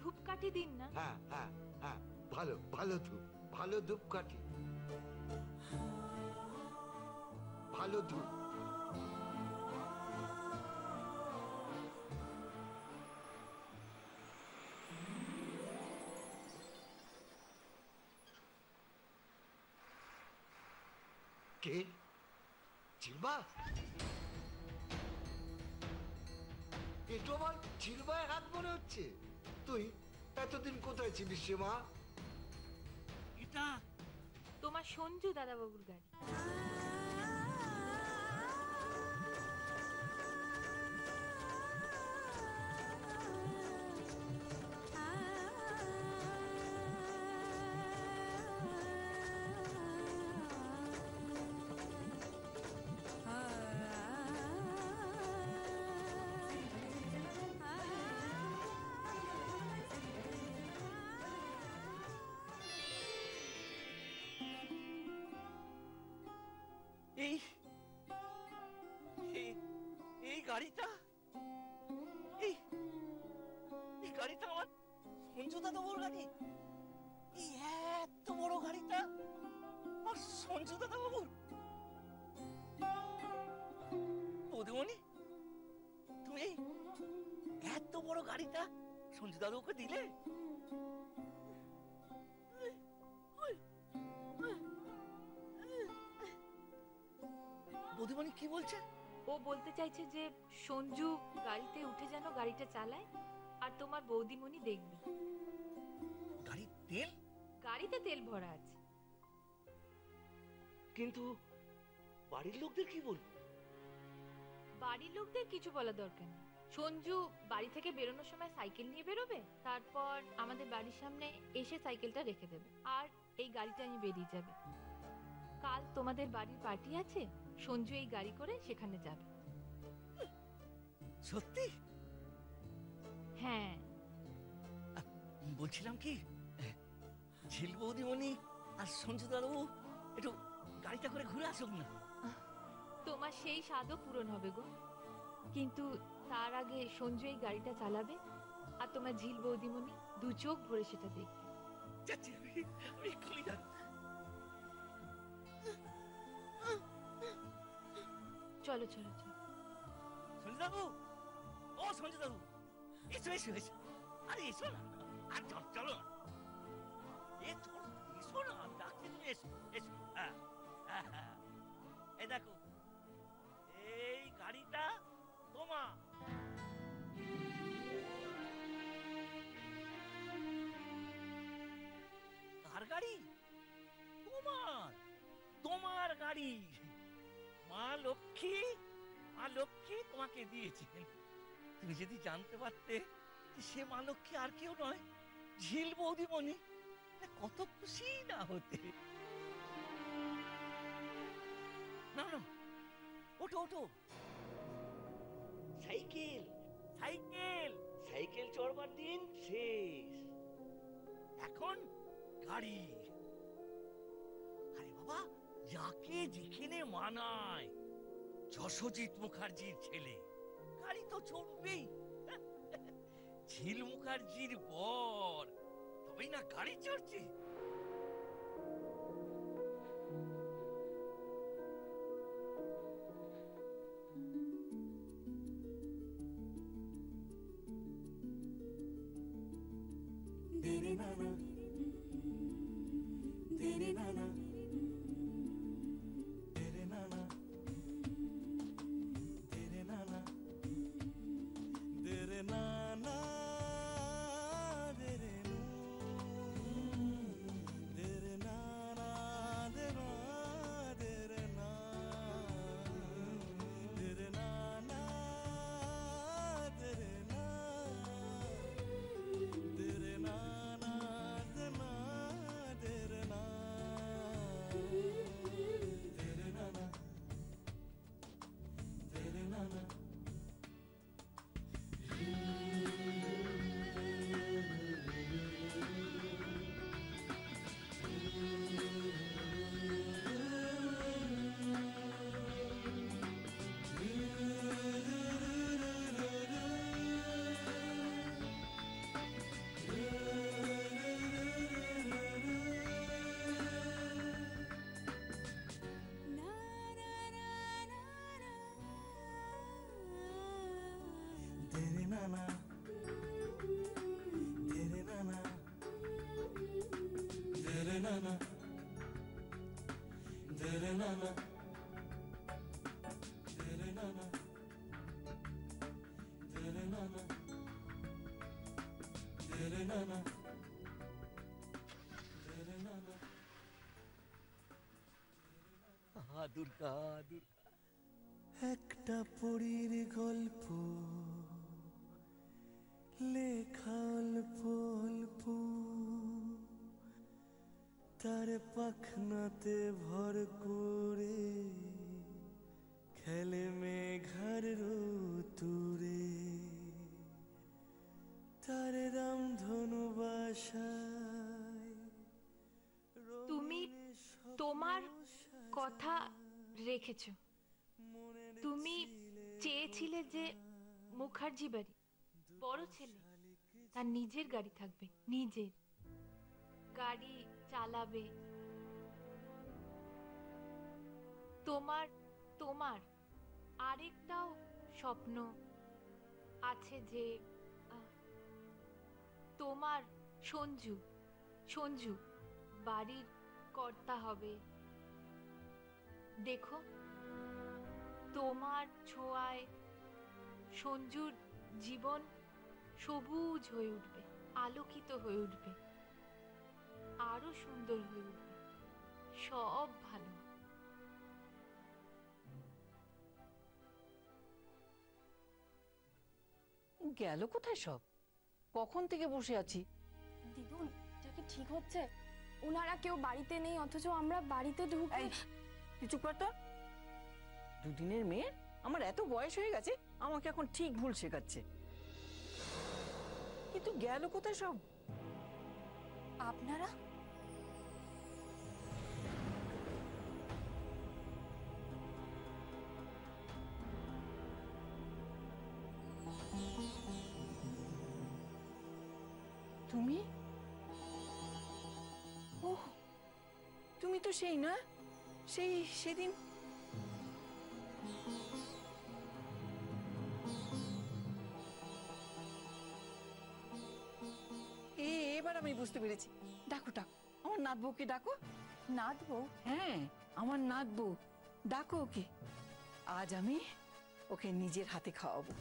ধূপকাঠি দিন না? হ্যাঁ হ্যাঁ হ্যাঁ। ভালো ভালো ধূপ ভালো ধূপ কাঠি ভালো ধূপ। কে? চিলবা এটো আমার চিলবায় হাত মনে হচ্ছে। তুই? এতদিন কোথায় ছিলিস মা এটা তোমার সঞ্জু দাদাবাবুর গাড়ি। এই এই গাড়িটা, এই এই গাড়িটা আমার সঞ্জু দাদা বাবুর গাড়ি। এই এত বড় গাড়িটা, আমার সঞ্জু দাদা বাবুর। বৌদিমণি, তুমি এত বড় গাড়িটা সঞ্জু দাদাকে দিলে? বৌদিমণি কি বলছে? ও বলতে চাইছে যে সঞ্জু গাড়িতে উঠে যেন গাড়িটা চালায় আর তোমার বৌদিমণি দেখবে। গাড়ির তেল? গাড়িতে তেল ভরা আছে। কিন্তু বাড়ির লোকদের কি বলব? বাড়ির লোকদের কিছু বলা দরকার নেই। সঞ্জু বাড়ি থেকে বেরোনোর সময় সাইকেল নিয়ে বেরোবে তারপর আমাদের বাড়ির সামনে এসে সাইকেলটা রেখে দেবে আর এই গাড়িটা নিয়ে বেরিয়ে যাবে। কাল তোমাদের বাড়ির পার্টি আছে? সঞ্জু এই গাড়ি করে সেখানে যাবে। সত্যি? হ্যাঁ। বলছিলাম কি ঝিল বৌদিমণি আর সঞ্জু দাদু একটু গাড়িটা করে ঘুরে আসুক না। তোমার সেই স্বাদও পূরণ হবে গো। কিন্তু তার আগে সঞ্জু এই গাড়িটা চালাবে আর তোমার ঝিল বৌদিমণি দু চোখ ভরে সেটা দেখবে। আমি এক্ষুনি যাচ্ছি। চলো চলো চলো। ও সঞ্জু এসো এসো এসো। আরে এসো না। আর চল চলো। এ চল এসো না ডাকছি তুমি এসো এসো। হ্যাঁ হ্যাঁ, হ্যাঁ। দেখো এই গাড়িটা তোমার। কার গাড়ি? তোমার। তোমার গাড়ি। মা লক্ষ্মী মা লক্ষ্মী তোমাকে দিয়েছেন। তুমি যদি জানতে পারতে সে মা লক্ষ্মী আর কেউ নয়, ঝিল বৌদিমণি কত খুশি না হতে। না না, ওঠো ওঠো। সাইকেল সাইকেল সাইকেল চড়বার দিন শেষ। এখন গাড়ি। আরে বাবা যাকে যেখানে মানায়। যশোজিৎ মুখার্জির ছেলে। গাড়ি তো চলবেই। ঝিল মুখার্জির পর তবেই না গাড়ি চড়ছে Na na দুর্গা দুর্গা। একটা পরীর গল্প, লেখা অল্প তার পাখনাতে ভর করে খেলে মেঘার তুরে তার রাম ধনু রেখেছ তুমি চেয়েছিলে যে মুখার্জি বাড়ি। বড় ছেলে, তার নিজের গাড়ি থাকবে, নিজের। গাড়ি চালাবে। তোমার তোমার আরেকটাও স্বপ্ন আছে যে তোমার সঞ্জু সঞ্জু বাড়ির কর্তা হবে। দেখো তোমার ছোঁয়ায় সঞ্জুর জীবন সবুজ হয়ে উঠবে আলোকিত হয়ে উঠবে আরও সুন্দর হয়ে উঠবে সব ভালো। গেল কোথায় সব? কখন থেকে বসে আছি? দিদুন এটা কি ঠিক হচ্ছে? ওনারা কেউ বাড়িতে নেই অথচ আমরা বাড়িতে ঢুকে এই কিছু করতো দুদিনের মেয়ে? আমার এত বয়স হয়ে গেছে আমাকে এখন ঠিক ভুল শেখাচ্ছে। কিন্তু গেল কোথায় সব? আপনারা? তুমি? ও তুমি তো সেই না? সেই সেদিন এবার আমি বুঝতে পেরেছি ডাকো ডাকো আমার নাত বউকে ডাকো নাথ বউ হ্যাঁ আমার নাত বউ ডাকো ওকে আজ আমি ওকে নিজের হাতে খাওয়াবো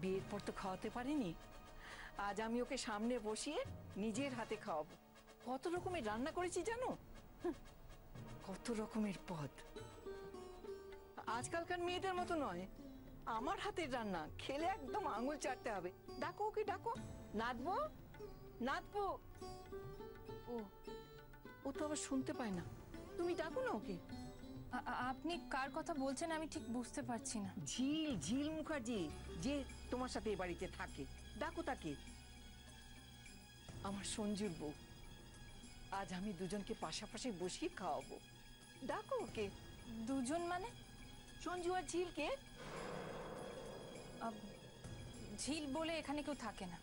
বিয়ের পর তো খাওয়াতে পারিনি আজ আমি ওকে সামনে বসিয়ে নিজের হাতে খাওয়াবো কত রকমের রান্না করেছি জানো কত রকমের পদ। আজকালকার মেয়েদের মতো নয়। আমার হাতের রান্না খেলে একদম আঙুল চাটতে হবে। ডাকো ওকে ডাকো। নাচবো নাচবো ও ও তো আবার শুনতে পায় না। তুমি ডাকো না ওকে। আপনি কার কথা বলছেন আমি ঠিক বুঝতে পারছি না। ঝিল ঝিল মুখার্জি যে তোমার সাথে এ বাড়িতে থাকে। ডাকো তাকে। আমার সঞ্জুর বউ। আজ আমি দুজনকে পাশাপাশি বসিয়ে খাওয়াবো। ডাকো ওকে। দুজন মানে? সঞ্জু আর ঝিলকে? ঝিল বলে এখানে কেউ থাকে না।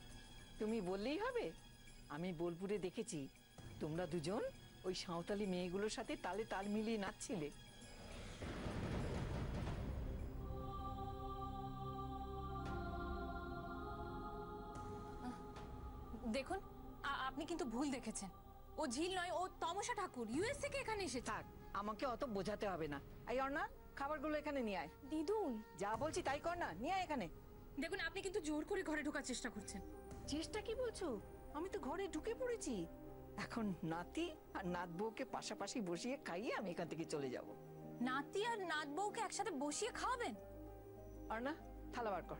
তুমি বললেই হবে। আমি বোলপুরে দেখেছি। তোমরা দুজন ওই সাঁওতালি মেয়েগুলোর সাথে তালে তাল মিলিয়ে নাচছিলে। দেখুন আপনি কিন্তু ভুল দেখেছেন। ও ঝিল নয় ও তমসা ঠাকুর ইউএস থেকে এখানে এসে থাক আমাকে অত বোঝাতে হবে না। এই অর্ণা খাবারগুলো এখানে নিয়ে আয়। দিদুন। যা বলছি তাই কর না নিয়ে আয় এখানে। দেখুন আপনি কিন্তু জোর করে ঘরে ঢোকার চেষ্টা করছেন। চেষ্টা কি বলছো? আমি তো ঘরে ঢুকে পড়েছি। এখন নাতি আর নাত বউকে পাশাপাশি বসিয়ে খাইয়ে আমি এখান থেকে চলে যাব। নাতি আর নাত বউকে একসাথে বসিয়ে খাওয়াবেন? আর না থালা বার কর।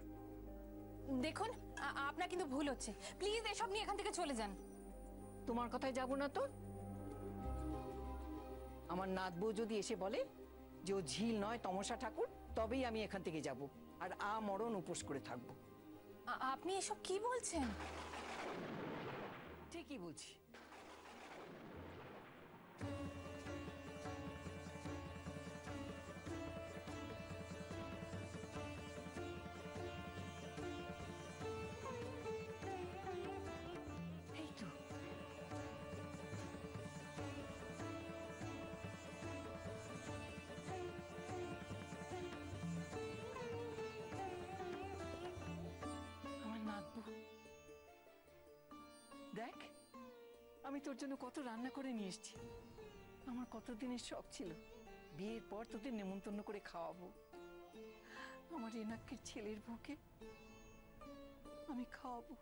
দেখুন আপনার কিন্তু ভুল হচ্ছে। প্লিজ এসব নিয়ে এখান থেকে চলে যান। তোমার কথায় যাব না তো? আমার নাত বউ যদি এসে বলে যে ও ঝিল নয় তমসা ঠাকুর তবেই আমি এখান থেকে যাব আর আ মরণ উপোস করে থাকব। আপনি এসব কি বলছেন? ঠিকই বলছি। আমি তোর জন্য কত রান্না করে নিয়ে এসেছি। আমার কত দিনের শখ ছিল। বিয়ের পর তোদের নেমন্তন্ন করে খাওয়াবো। আমার এনাকের ছেলের বুকে আমি খাওয়াবো।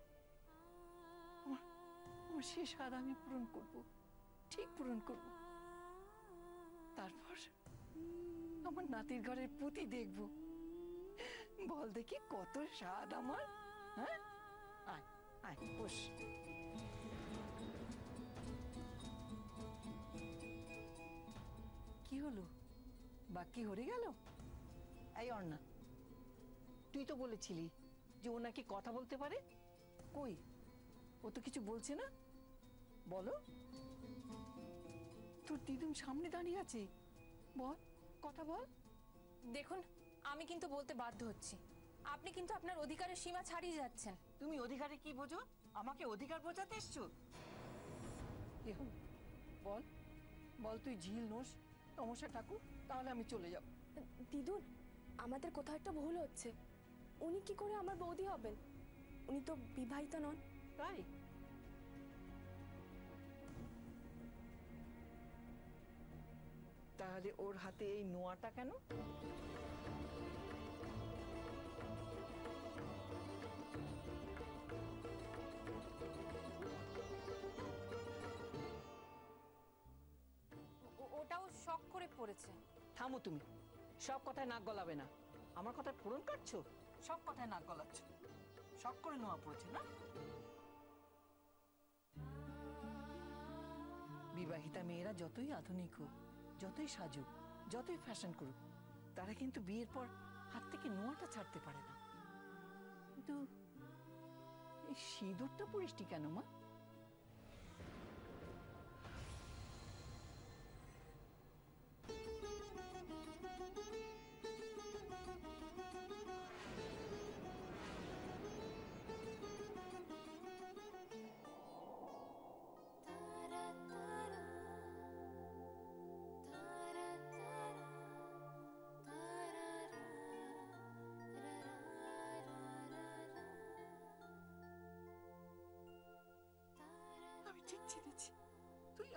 আমার আমার সে স্বাদ আমি পূরণ করব। ঠিক পূরণ করব। তারপর আমার নাতির ঘরের পুঁতি দেখব। বল দেখি কত স্বাদ আমার। হ্যাঁ? আয় আয়, বস। কি হলো? বাকি হরে গেল? এই অর্ণা তুই তো বলেছিলি যে ও নাকি কথা বলতে পারে। কই? ও তো কিছু বলছে না? বলো। তোর দিদুম সামনে দাঁড়িয়ে আছে। বল কথা বল। দেখুন আমি কিন্তু বলতে বাধ্য হচ্ছি। আপনি কিন্তু আপনার অধিকারের সীমা ছাড়িয়ে যাচ্ছেন। তুমি অধিকারে কি বোঝো? আমাকে অধিকার বোঝাতে এসছো? বল বল তুই ঝিল নোস। তমসা ঠাকুর তাহলে আমি চলে যাব। দিদুন আমাদের কোথাও একটা ভুল হচ্ছে। উনি কি করে আমার বৌদি হবেন? উনি তো বিবাহিত নন। তাই? তাহলে ওর হাতে এই নোয়াটা কেন? পড়েছে। থামো তুমি। সব কথায় নাক গলাবে না। আমার কথা পূরণ করছ? সব কথায় নাক গলাচ্ছ। শখ করে নোয়া পড়েছে না? বিবাহিতা মেয়েরা যতই আধুনিক হোক যতই সাজুক যতই ফ্যাশন করুক তারা কিন্তু বিয়ের পর হাত থেকে নোয়াটা ছাড়তে পারে না। কিন্তু সিঁদুরটা পরিষ্টি কেন মা?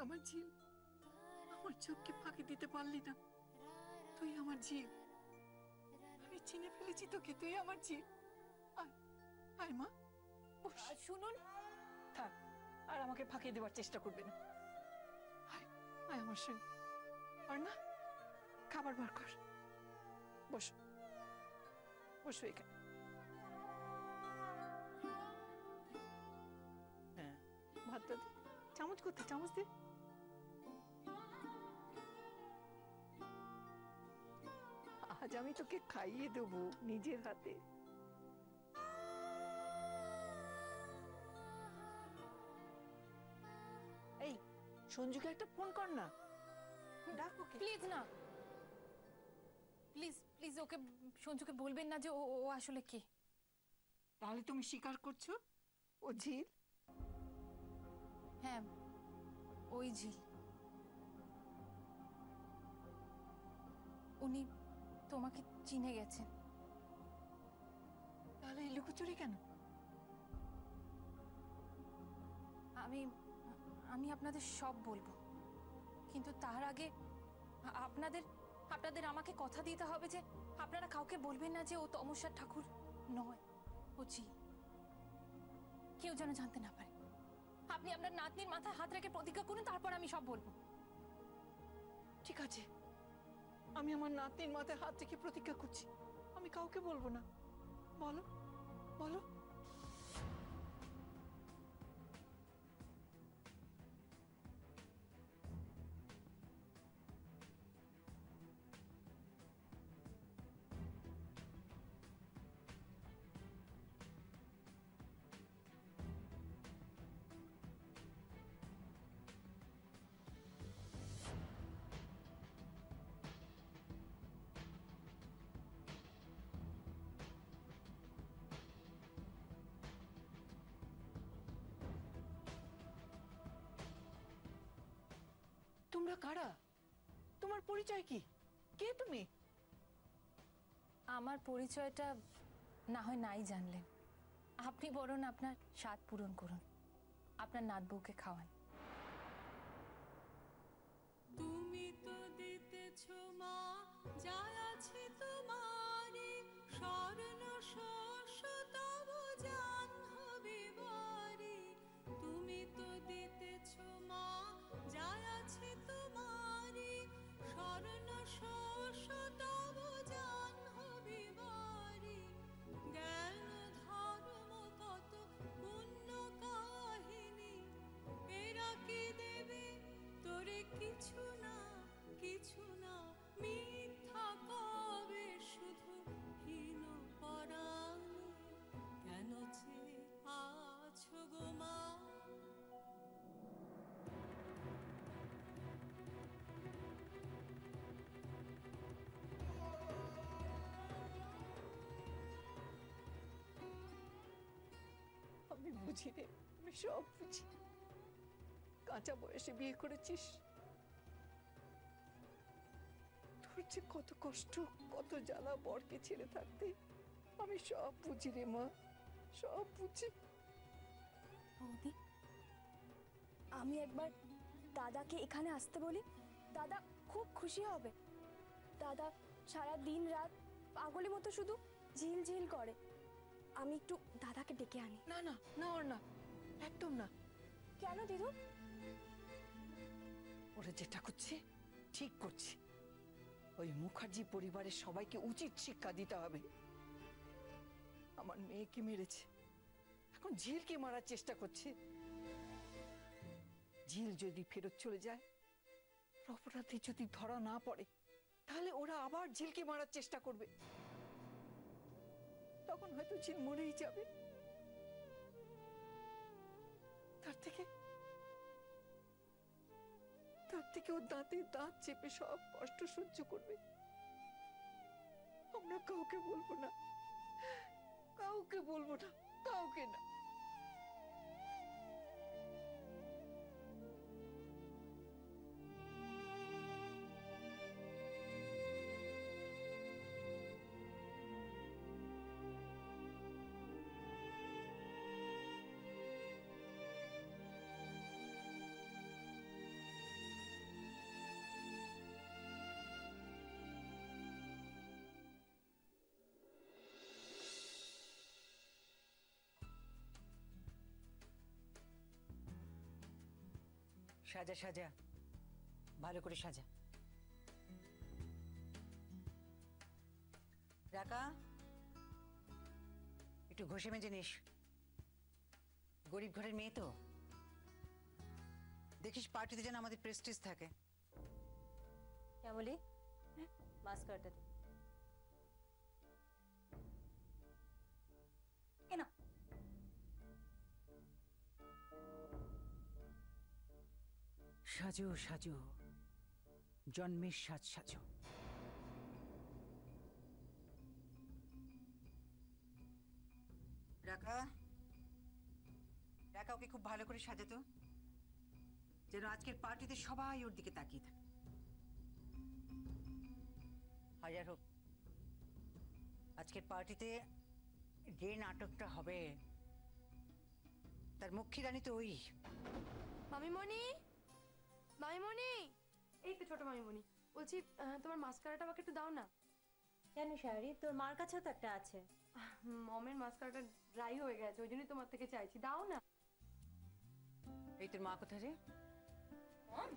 আমার ঝিল। আমার চোখকে ফাঁকি দিতে পারলি না। তুই আমার ঝিল। আমি চিনে ফেলেছি তোকে। তুই আমার ঝিল। আয় আয় মা। শুনুন। থাক আর আমাকে ফাঁকি দেওয়ার চেষ্টা করবে না। আয় আয় আমার সঙ্গে আর না খাবার বার কর। বসো। বসো এখানে। হ্যাঁ। ভাতটা দে চামচ করতে চামচ দে। আজ আমি তোকে খাইয়ে দেবো নিজের হাতে। এই সঞ্জুকে একটা ফোন কর না। ডাক ওকে। প্লিজ না। প্লিজ প্লিজ ওকে সঞ্জুকে বলবেন না যে ও ও আসলে কে। তাহলে তুমি স্বীকার করছ? ও ঝিল? হ্যাঁ ওই ঝিল। উনি তোমাকে চিনে গেছেন। তাহলে এই লুকোচুরি কেন? আমি আমি আপনাদের সব বলব। কিন্তু তার আগে আপনাদের আপনাদের আমাকে কথা দিতে হবে যে আপনারা কাউকে বলবেন না যে ও তমসার ঠাকুর নয় ও জি কেউ যেন জানতে না পারে। আপনি আপনার নাতনির মাথায় হাত রেখে প্রতিজ্ঞা করুন তারপর আমি সব বলব। ঠিক আছে। আমি আমার নাতির মাথায় হাত থেকে প্রতিজ্ঞা করছি। আমি কাউকে বলব না। বলো বলো। তোমরা কারা? তোমার পরিচয় কি? কে তুমি? আমার পরিচয়টা না হয় নাই জানলেন আপনি বরং আপনার স্বাদ পূরণ করুন। আপনার নাতবউকে খাওয়ান। কিছু না কিছু না, মিথ্যা কবে শুধু হীন পরাণ? কেন যে আছো গো মা? আমি বুঝি রে আমি সব বুঝি। কাঁচা বয়সে বিয়ে করেছিস? যে কত কষ্ট কত জ্বালা বরকে ছেড়ে থাকতে। আমি সব বুঝি রে মা সব বুঝি। বৌদি আমি একবার দাদাকে এখানে আসতে বলি। দাদা খুব খুশি হবে। দাদা সারা দিন রাত পাগলের মতো শুধু ঝিলঝিল করে। আমি একটু দাদাকে ডেকে আনি। না না না ওর না একদম না। কেন দিদু? ওরা যেটা করছে ঠিক করছে। ওই মুখার্জি পরিবারের সবাইকে উচিত শিক্ষা দিতে হবে। আমার মেয়েকে মেরেছে? এখন ঝিলকে মারার চেষ্টা করছে? ঝিল যদি ফেরত চলে যায়, অপরাধী যদি ধরা না পড়ে, তাহলে ওরা আবার ঝিলকে মারার চেষ্টা করবে। তখন হয়তো ঝিল মরেই যাবে। তার থেকে থেকে ও দাঁতে দাঁত চেপে সব কষ্ট সহ্য করবে। আমরা কাউকে বলব না। কাউকে বলব না, কাউকে না। সাজা সাজা। ভালো করে সাজা। রাকা, একটু ঘষে মেজে নিস। গরিব ঘরের মেয়ে তো। দেখিস পার্টিতে যেন আমাদের প্রেস্টিজ থাকে। শ্যামলি মাস্কারটা দে। সাজো সাজো। জন্মের সাজ সাজো। রাখা। রাখা ওকে খুব ভালো করে সাজাতো যেন আজকের পার্টিতে সবাই ওর দিকে তাকিয়ে থাকে। হাজার হোক। আজকের পার্টিতে যে নাটকটা হবে তার মুখ্যী রানী তো ওই। মামিমণি? মামিমণি এই তো ছোট মামিমণি বলছি তোমার মাস্কারাটা আমাকে একটু দাও না। কেন শাড়ি তোর মার কাছেও তো একটা আছে। মমের মাস্কারাটা ড্রাই হয়ে গেছে ওই জন্যই তোমার থেকে চাইছি। দাও না। এই তোর মা কোথায় রে? মম?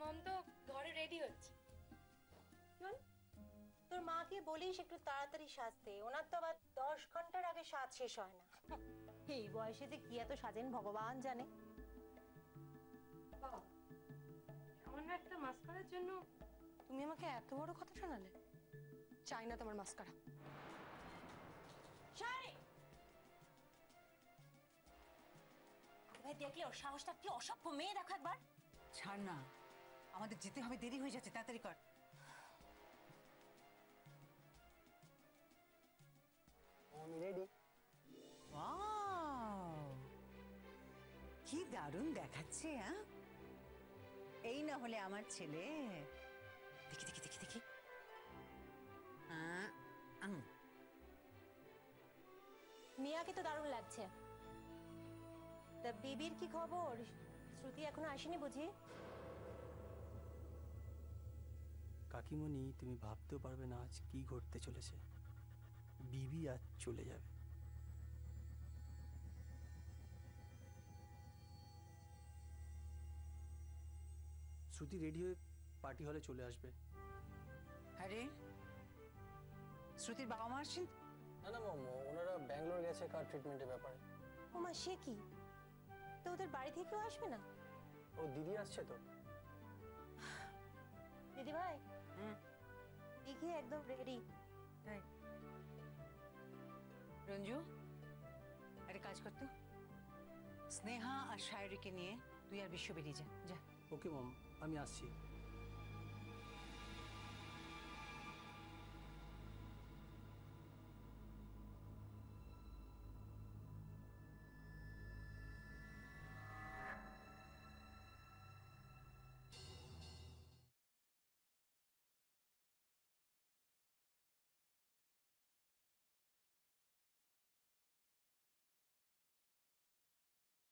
মম তো ঘরে রেডি হচ্ছে। চল তোর মাকে বলিস একটু তাড়াতাড়ি সাজতে। ওনার তো আবার দশ ঘণ্টার আগে সাজ শেষ হয় না। এই বয়সে যে কি এত সাজেন ভগবান জানে। বাবা সামান্য একটা মাস্কারার জন্য তুমি আমাকে এত বড় কথা শোনালে? চাই না তোমার মাস্কারা। ভাই দেখলে ওর সাহসটা কি অসভ্য মেয়ে দেখো একবার। ছাড় না। আমাদের যেতে হবে দেরি হয়ে যাচ্ছে তাড়াতাড়ি কর! কি দারুণ দেখাচ্ছে হ্যাঁ? এই না হলে আমার ছেলে। দেখি দেখি দেখি দেখি। মিয়াকে তো দারুণ লাগছে। তা বেবির কি খবর? শ্রুতি এখনও আসেনি বুঝি? কাকিমণি তুমি ভাবতেও পারবে না আজ কি ঘটতে চলেছে। বিবি আজ চলে যাবে। শ্রুতি রেডি হয়ে পার্টি হলে চলে আসবে। আরে শ্রুতির বাবা মা আসছেন? না না মাম ওনারা ব্যাঙ্গালোর গেছে কার ট্রিটমেন্টের ব্যাপারে। ও মা সে কি? তো ওদের বাড়ি থেকেও আসবে না? ও দিদি আসছে তো। দিদি ভাই? হুম। দিঘি একদম রেডি তাই। রঞ্জু আরে কাজ করতো স্নেহা আর শায়রিকে নিয়ে তুই আর বিশ্ব বেরিয়ে যা যা। ওকে মাম। আমি আসছি